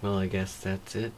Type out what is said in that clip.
Well, I guess that's it.